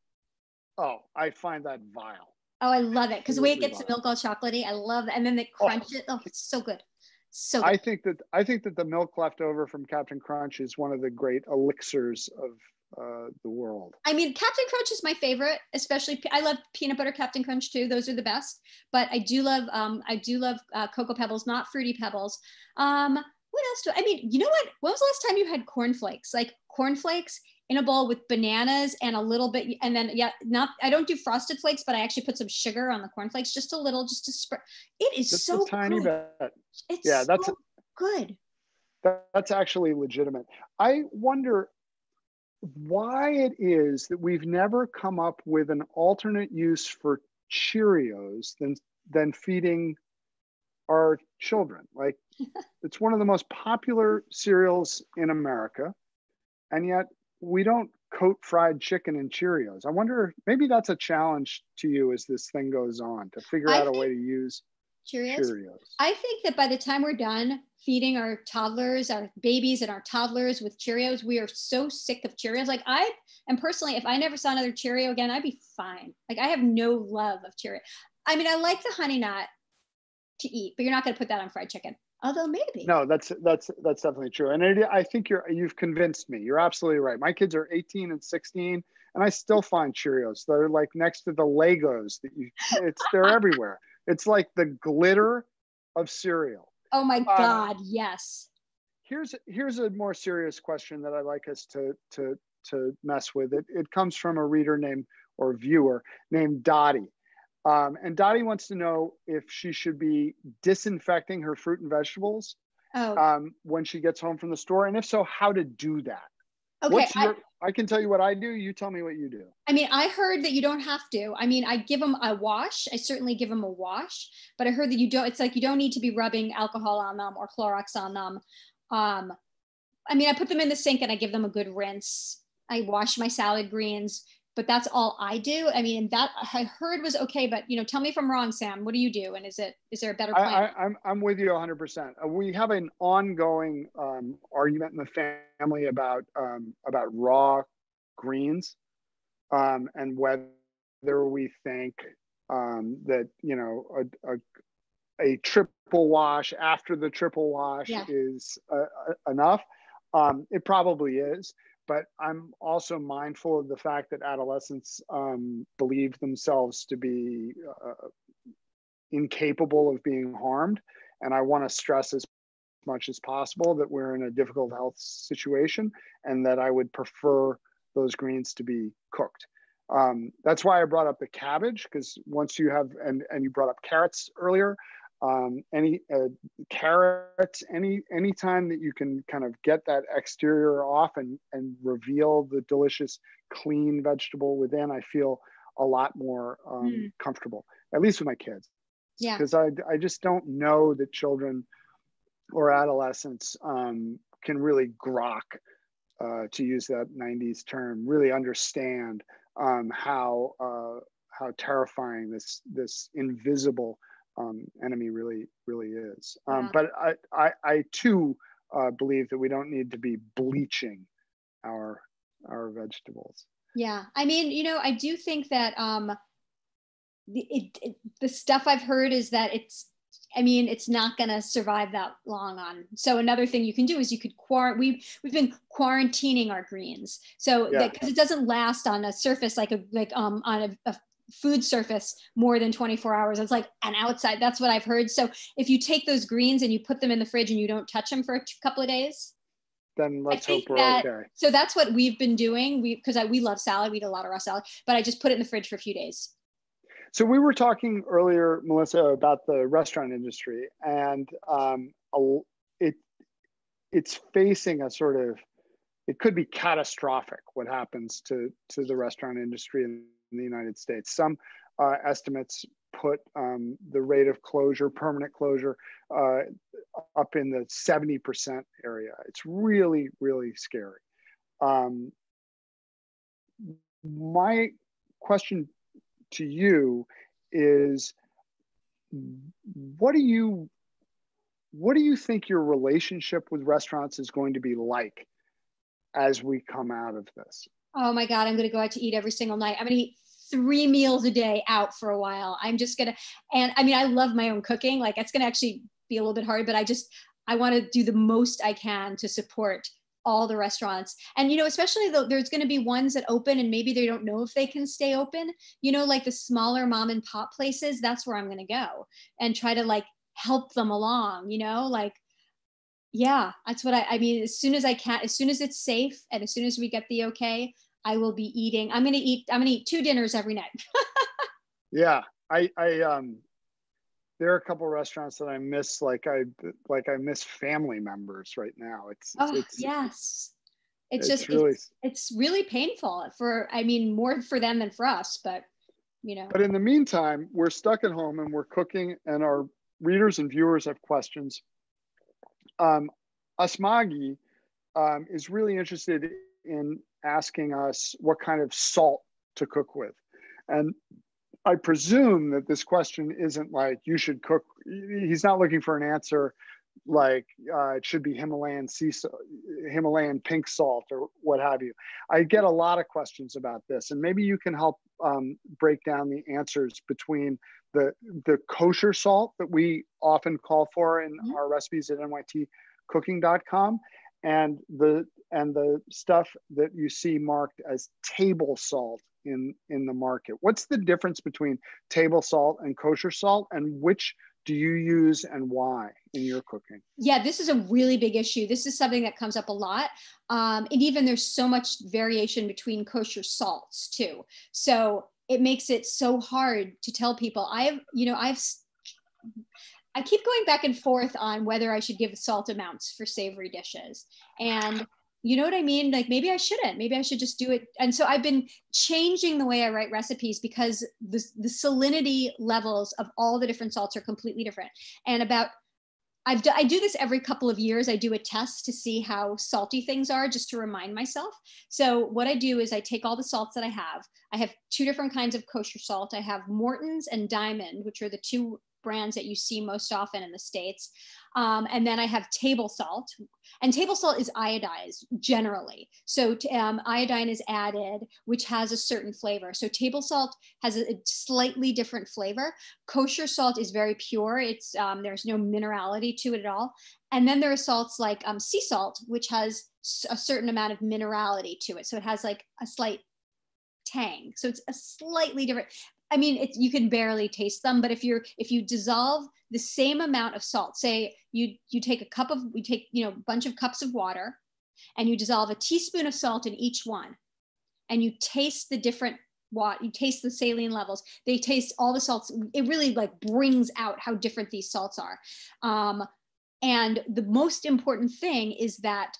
Oh, I find that vile. Oh, I love it because the way it gets the milk all chocolatey, I love it. And then they oh. crunch oh. it. Oh, it's so good. So good. I think that I think that the milk left over from Captain Crunch is one of the great elixirs of uh, the world. I mean, Captain Crunch is my favorite, especially I love peanut butter Captain Crunch too. Those are the best. But I do love um, I do love uh, Cocoa Pebbles, not Fruity Pebbles. Um, what else do I mean? You know what? When was the last time you had cornflakes? Like cornflakes in a bowl with bananas and a little bit, and then yeah, not I don't do frosted flakes, but I actually put some sugar on the cornflakes, just a little, just to spread. It is just so a tiny good. bit. It's yeah, that's so good. That's actually legitimate. I wonder why it is that we've never come up with an alternate use for Cheerios than than feeding our children. Like it's one of the most popular cereals in America, and yet we don't coat fried chicken in Cheerios. I wonder maybe that's a challenge to you as this thing goes on to figure I out a way to use Cheerios? Cheerios. I think that by the time we're done feeding our toddlers, our babies, and our toddlers with Cheerios, we are so sick of Cheerios. Like I am personally, if I never saw another Cheerio again, I'd be fine. Like I have no love of Cheerio. I mean, I like the honey nut to eat, but you're not going to put that on fried chicken. Although maybe. No, that's that's that's definitely true, and it, I think you're you've convinced me. You're absolutely right. My kids are 18 and 16, and I still find Cheerios. They're like next to the Legos that you. It's they're everywhere. It's like the glitter of cereal. Oh my um, God! yes. Here's here's a more serious question that I'd like us to to to mess with. It it comes from a reader named or viewer named Dottie. Um, and Dottie wants to know if she should be disinfecting her fruit and vegetables oh. um, when she gets home from the store, and if so, how to do that. Okay, What's your, I, I can tell you what I do. You tell me what you do. I mean, I heard that you don't have to. I mean, I give them a wash. I certainly give them a wash, but I heard that you don't. It's like you don't need to be rubbing alcohol on them or Clorox on them. Um, I mean, I put them in the sink and I give them a good rinse. I wash my salad greens but that's all I do. I mean, that I heard was okay, but you know, tell me if I'm wrong, Sam. What do you do? And is it is there a better plan? I, am I'm, I'm with you 100. percent uh, We have an ongoing um, argument in the family about um, about raw greens um, and whether we think um, that you know a, a, a triple wash after the triple wash yeah. is uh, uh enough. Um, it probably is but I'm also mindful of the fact that adolescents um, believe themselves to be uh, incapable of being harmed. And I want to stress as much as possible that we're in a difficult health situation and that I would prefer those greens to be cooked. Um, that's why I brought up the cabbage because once you have, and, and you brought up carrots earlier, um, any uh, carrots, any anytime that you can kind of get that exterior off and and reveal the delicious clean vegetable within, I feel a lot more um, mm. comfortable. At least with my kids. Yeah. Because I I just don't know that children or adolescents um, can really grok, uh, to use that '90s term, really understand um, how uh, how terrifying this this invisible um, enemy really really is. Um, yeah. But I, I, I too uh, believe that we don't need to be bleaching our our vegetables. Yeah, I mean, you know, I do think that um, the, it, it, the stuff I've heard is that it's I mean, it's not going to survive that long on. So another thing you can do is you could quarantine. We've we've been quarantining our greens, so because yeah. it doesn't last on a surface like a like um on a, a food surface more than 24 hours. It's like an outside. That's what I've heard. So if you take those greens and you put them in the fridge and you don't touch them for a couple of days, then let's hope we're that, okay. So that's what we've been doing. We because I we love salad. We eat a lot of raw salad, but I just put it in the fridge for a few days. So we were talking earlier, Melissa, about the restaurant industry, and um, it it's facing a sort of it could be catastrophic what happens to to the restaurant industry in, in the United States. Some uh, estimates put um, the rate of closure, permanent closure, uh, up in the 70% area. It's really, really scary. Um, my question to you is what do you what do you think your relationship with restaurants is going to be like as we come out of this oh my god i'm going to go out to eat every single night i'm going to eat three meals a day out for a while. I'm just to and i mean i love my own cooking. Like it's to actually be a little bit hard but i just i want to do the most i can to support all the restaurants. And you know especially though there's going to be ones that open and maybe they don't know if they can stay open. You know like the smaller mom and pop places that's where i'm going to go and try to like help them along you know like yeah that's what I, I mean as soon as i can as soon as it's safe and as soon as we get the okay i will be eating i'm going to eat i'm going to eat two dinners every night yeah i i um there are a couple restaurants that I miss, like I like I miss family members right now. It's oh it's, yes, it's, it's just really it's, it's, really painful for I mean more for them than for us, but you know. But in the meantime, we're stuck at home and we're cooking, and our readers and viewers have questions. Um, Asmagi um, is really interested in asking us what kind of salt to cook with, and I presume that this question isn't like you should cook. He's not looking for an answer like uh, it should be Himalayan sea Himalayan pink salt or what have you. I get a lot of questions about this, and maybe you can help um, break down the answers between the the kosher salt that we often call for in mm-hmm. our recipes at nytcooking.com and the and the stuff that you see marked as table salt in in the market. What's the difference between table salt and kosher salt, and which do you use and why in your cooking? Yeah, this is a really big issue. This is something that comes up a lot, um, and even there's so much variation between kosher salts too. So it makes it so hard to tell people. I've you know I've I keep going back and forth on whether I should give salt amounts for savory dishes. And you know what I mean? Like maybe I shouldn't. Maybe I should just do it. And so I've been changing the way I write recipes because the, the salinity levels of all the different salts are completely different. And about I've do, I do this every couple of years. I do a test to see how salty things are just to remind myself. So what I do is I take all the salts that I have. I have two different kinds of kosher salt. I have Morton's and Diamond, which are the two brands that you see most often in the States. Um, and then I have table salt, and table salt is iodized generally. So um, iodine is added, which has a certain flavor. So table salt has a, slightly different flavor. Kosher salt is very pure. It's um, there's no minerality to it at all. And then there are salts like um, sea salt, which has a certain amount of minerality to it. So it has like a slight tang. So it's a slightly different. I mean, it, you can barely taste them, but if you're if you dissolve the same amount of salt, say you you take a cup of we take you know a bunch of cups of water, and you dissolve a teaspoon of salt in each one, and you taste the different what you taste the saline levels. They taste all the salts. It really like brings out how different these salts are. Um, and the most important thing is that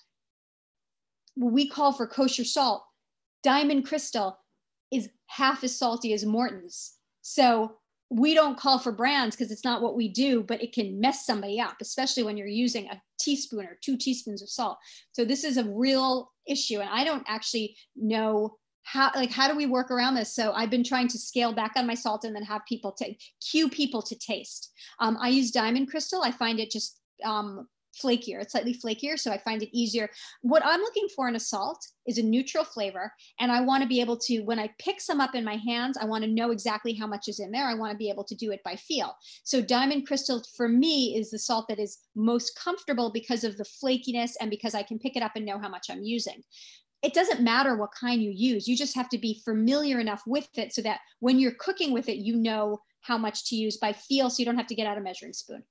we call for kosher salt, diamond crystal is half as salty as Morton's. So we don't call for brands because it's not what we do, but it can mess somebody up, especially when you're using a teaspoon or two teaspoons of salt. So this is a real issue. And I don't actually know how like how do we work around this so i've been trying to scale back on my salt and then have people to cue people to taste um, i use diamond crystal i find it just um, flakier. It's slightly flakier, so I find it easier. What I'm looking for in a salt is a neutral flavor, and I want to be able to, when I pick some up in my hands, I want to know exactly how much is in there. I want to be able to do it by feel. So Diamond Crystal for me is the salt that is most comfortable because of the flakiness and because I can pick it up and know how much I'm using it doesn't matter what kind you use. You just have to be familiar enough with it so that when you're cooking with it, you know how much to use by feel so you don't have to get out a measuring spoon.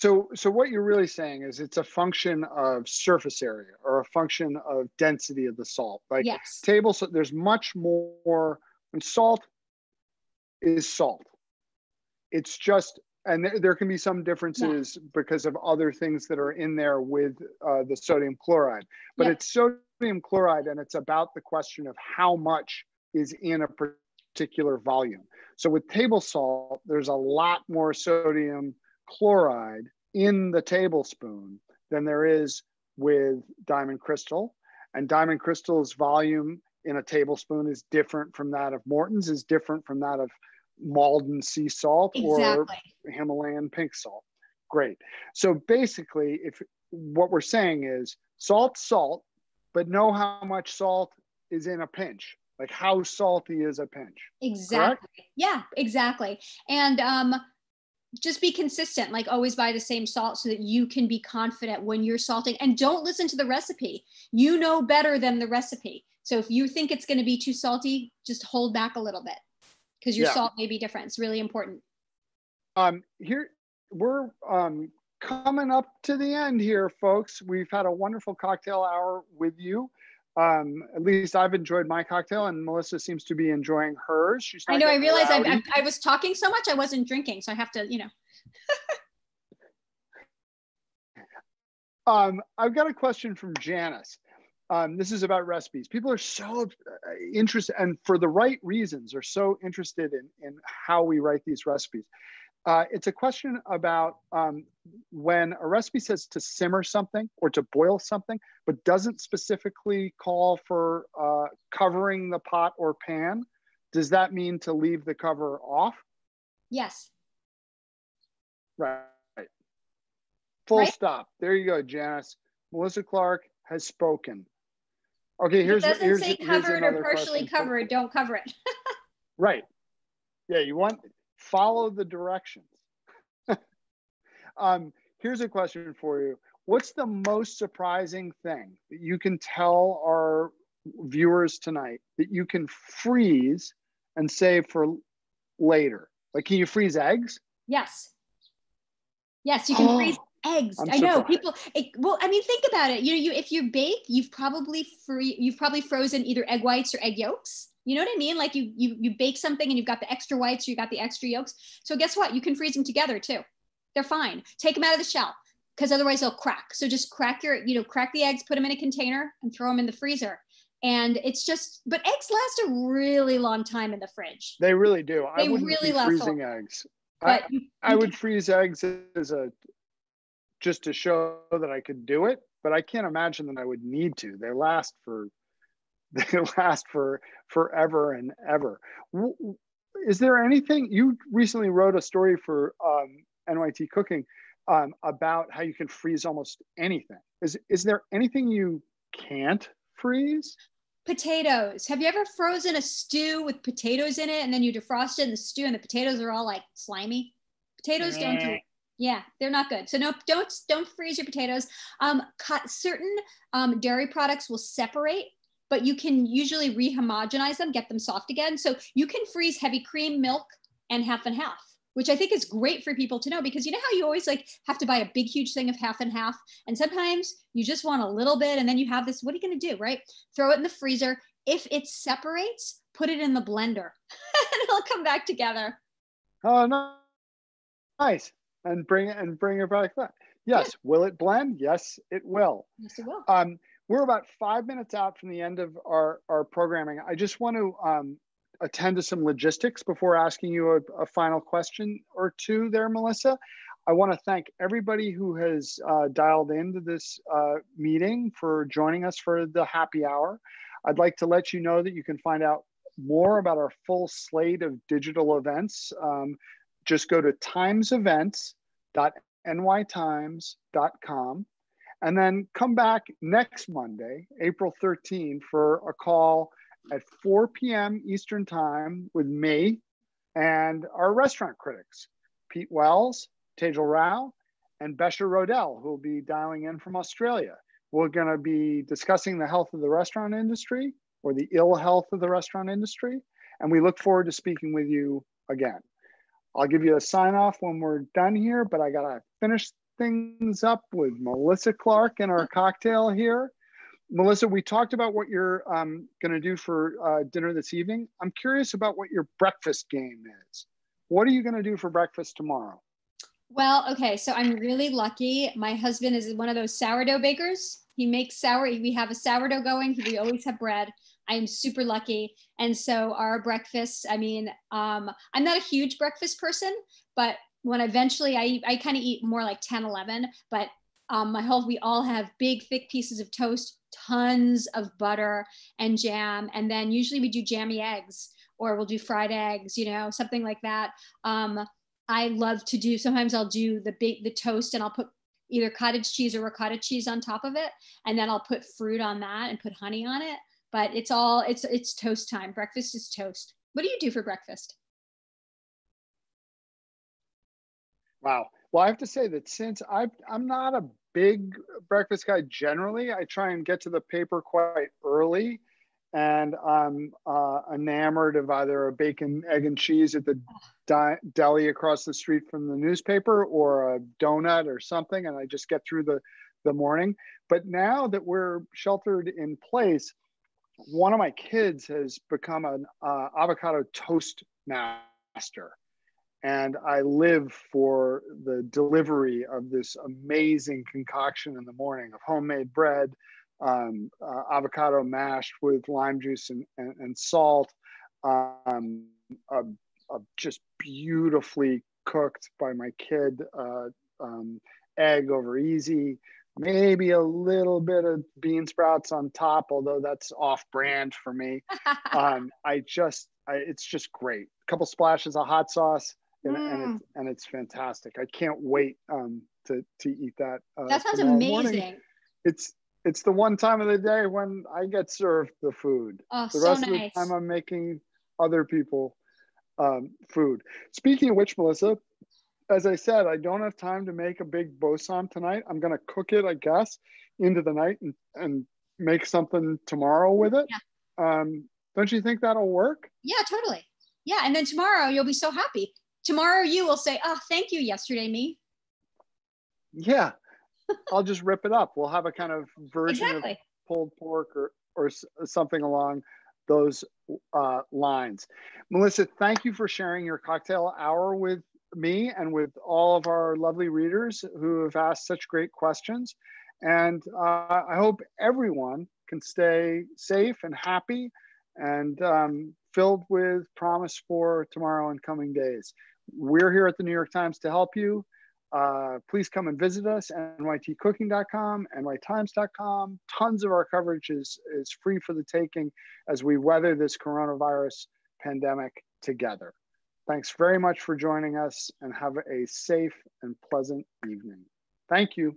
So, so what you're really saying is it's a function of surface area or a function of density of the salt. Like yes. table salt, there's much more when salt is salt. It's just, and th- there can be some differences yeah. because of other things that are in there with uh, the sodium chloride, but yeah. it's sodium chloride and it's about the question of how much is in a particular volume. So with table salt, there's a lot more sodium chloride in the tablespoon than there is with diamond crystal. And diamond crystal's volume in a tablespoon is different from that of Morton's, is different from that of Maldon sea salt exactly. or Himalayan pink salt. Great. So basically, if what we're saying is salt, salt, but know how much salt is in a pinch. Like how salty is a pinch? Exactly. Correct? Yeah, exactly. And um, just be consistent like always buy the same salt so that you can be confident when you're salting and don't listen to the recipe. You know better than the recipe. So if you think it's going to be too salty just hold back a little bit because your yeah. salt may be different. It's really important. Um here we're um coming up to the end here folks. We've had a wonderful cocktail hour with you um, at least I've enjoyed my cocktail, and Melissa seems to be enjoying hers. She's I know. I realized I, I, I, was talking so much, I wasn't drinking, so I have to, you know. um, I've got a question from Janice. Um, this is about recipes. People are so uh, interested, and for the right reasons, are so interested in in how we write these recipes. Uh, it's a question about um, when a recipe says to simmer something or to boil something, but doesn't specifically call for uh, covering the pot or pan. Does that mean to leave the cover off? Yes. Right. Full right? stop. There you go, Janice. Melissa Clark has spoken. Okay, here's it doesn't here's, say covered or partially covered. Don't cover it. right. Yeah, you want follow the directions. um, here's a question for you. What's the most surprising thing that you can tell our viewers tonight that you can freeze and save for later? Like, can you freeze eggs? Yes. Yes, you can oh, freeze eggs. I'm i know surprised. people. It, well, I mean, think about it. You know, you if you bake, you've probably free, you've probably frozen either egg whites or egg yolks. You know what I mean? Like you you you bake something and you've got the extra whites, you got the extra yolks. So guess what? You can freeze them together too. They're fine. Take them out of the shell because otherwise they'll crack. So just crack your, you know, crack the eggs, put them in a container, and throw them in the freezer. And it's just, but eggs last a really long time in the fridge. They really do. They I wouldn't really be freezing eggs. But I, you, you I would freeze eggs as a just to show that I could do it, but I can't imagine that I would need to. They last for they last for forever and ever. Is there anything you recently wrote a story for um, NYT Cooking um, about how you can freeze almost anything. Is is there anything you can't freeze? Potatoes. Have you ever frozen a stew with potatoes in it and then you defrost it in the stew and the potatoes are all like slimy? Potatoes don't do it. Yeah, they're not good. So no, don't don't freeze your potatoes. Um, cut certain um, dairy products will separate, but you can usually rehomogenize them, get them soft again. So you can freeze heavy cream, milk, and half and half which I think is great for people to know because you know how you always like have to buy a big, huge thing of half and half. And sometimes you just want a little bit and then you have this, what are you going to do? Right. Throw it in the freezer. If it separates, put it in the blender and it'll come back together. Oh, no. nice. And bring it and bring it back. Yes. Yeah. Will it blend? Yes, it will. Yes, it will. Um, we're about five minutes out from the end of our, our programming. I just want to um, attend to some logistics before asking you a, a final question or two there, Melissa. I want to thank everybody who has uh, dialed into this uh, meeting for joining us for the happy hour. I'd like to let you know that you can find out more about our full slate of digital events. Um, just go to timesevents.nytimes.com and then come back next Monday, April 13, for a call at 4 p.m. Eastern Time with me and our restaurant critics, Pete Wells, Tejal Rao, and Besha Rodell, who will be dialing in from Australia. We're going to be discussing the health of the restaurant industry or the ill health of the restaurant industry. And we look forward to speaking with you again. I'll give you a sign off when we're done here, but I got to finish things up with Melissa Clark and our cocktail here. Melissa, we talked about what you're um, going to do for uh, dinner this evening. I'm curious about what your breakfast game is. What are you going to do for breakfast tomorrow? Well, okay, so I'm really lucky. My husband is one of those sourdough bakers. He makes sour. We have a sourdough going. We always have bread. I am super lucky, and so our breakfast. I mean, um, I'm not a huge breakfast person, but when eventually I I kind of eat more like 10, 11. But um, my whole we all have big thick pieces of toast tons of butter and jam. And then usually we do jammy eggs or we'll do fried eggs, you know, something like that. Um, I love to do, sometimes I'll do the big, the toast and I'll put either cottage cheese or ricotta cheese on top of it. And then I'll put fruit on that and put honey on it. But it's all, it's, it's toast time. Breakfast is toast. What do you do for breakfast? Wow. Well, I have to say that since i am not a big breakfast guy generally. I try and get to the paper quite early, and I'm uh, enamored of either a bacon, egg, and cheese at the di- deli across the street from the newspaper, or a donut or something, and I just get through the the morning. But now that we're sheltered in place, one of my kids has become an uh, avocado toast master and I live for the delivery of this amazing concoction in the morning of homemade bread, um, uh, avocado mashed with lime juice and, and, and salt, um, just beautifully cooked by my kid uh, um, egg over easy, maybe a little bit of bean sprouts on top, although that's off brand for me. um, I just, I, it's just great. A couple splashes of hot sauce and, mm. and, it's, and it's fantastic. I can't wait um, to to eat that. Uh, that sounds amazing. Morning. It's it's the one time of the day when I get served the food. Oh, the so rest nice. of the time I'm making other people um, food. Speaking of which, Melissa, as I said, I don't have time to make a big bo ssam tonight. I'm gonna cook it, I guess, into the night and, and make something tomorrow with it. Yeah. Um, don't you think that'll work? Yeah, totally. Yeah, and then tomorrow you'll be so happy tomorrow you will say, oh, thank you, yesterday me. Yeah. I'll just rip it up. We'll have a kind of version exactly. of pulled pork or, or something along those uh, lines. Melissa, thank you for sharing your cocktail hour with me and with all of our lovely readers who have asked such great questions. And uh, I hope everyone can stay safe and happy and um, filled with promise for tomorrow and coming days. We're here at the New York Times to help you. Uh, please come and visit us nytcooking.com, nytimes.com. Tons of our coverage is, is free for the taking as we weather this coronavirus pandemic together. Thanks very much for joining us and have a safe and pleasant evening. Thank you.